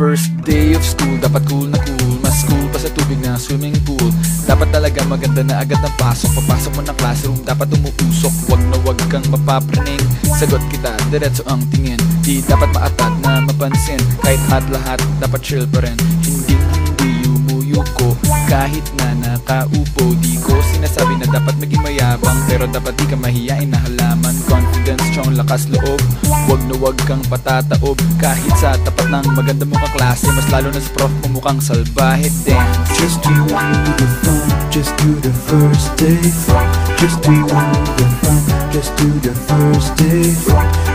first day of school. Dapat cool na cool. Mas cool pa sa tubig na swimming pool. Dapat talaga maganda na agad ang pasok. Papasok mo ng classroom. Dapat umuusok. Wag na wag kang mapapraning Sagot kita, diretso ang tingin. Di dapat maatat na mapansin. Kahit hot lahat, dapat chill pa rin. Hindi hindi yumuyo ko. Kahit na nakaupo Di ko sinasabi na dapat maging mayabang. Pero dapat di ka mahiyain na lakas loob Wag na wag kang patataob Kahit sa tapat ng maganda mo kaklase Mas lalo na sa prof mo mukhang salbahe Dance Just do the fun, just do the first day. Just do the fun, just do the first day.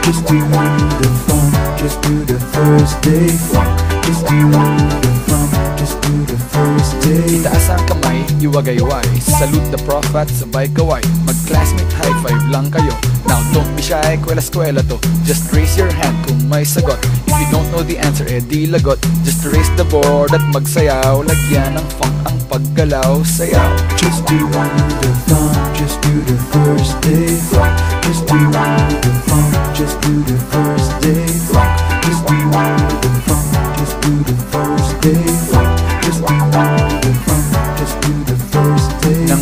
Just do the fun, just do the first day. Just do the fun, just do the first day. Itaas ang kamay, iwagayway Salute the prof at sabay kaway Mag-classmate high five lang kayo Now don't be shy, kwela-skwela to. Just raise your hand kung may sagot. If you don't know the answer, eh di lagot. Just raise the board at magsayaw. Lagyan ng funk ang paggalaw. Sayaw. Just do the fun, just do the first day. Just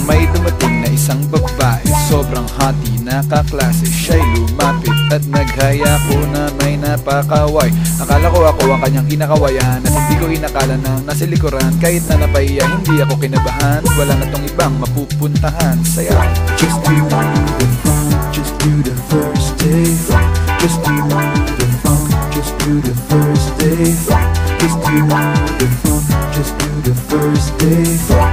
may dumating na isang babae. Sobrang hati na kaklase Siya'y lumapit at naghaya ko na may napakaway. Akala ko ako ang kanyang kinakawayan At hindi ko inakala na nasa likuran. Kahit na napahiya hindi ako kinabahan. Wala na tong ibang mapupuntahan. Sayaw Just do the fun, just do the first day. Just do the fun, just do the first day. Just do the fun, just do the first day.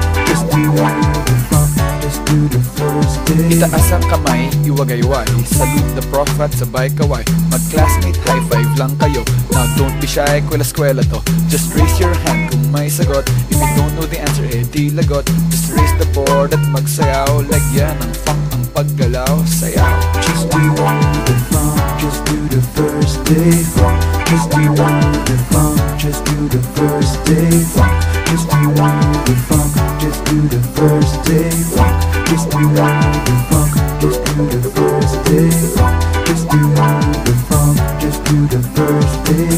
Itaas ang kamay, iwagayway Salute the prof at sabay kaway. Mag-classmate high five lang kayo. Now don't be shy, kwela-skwela to. Just raise your hand kung may sagot. If you don't know the answer, eh di lagot. Just raise the board at magsayaw. Lagyan ng funk ang paggalaw. Sayaw. Just do the fun, just do the first day. Just do the fun, just do the first day. Just do the fun,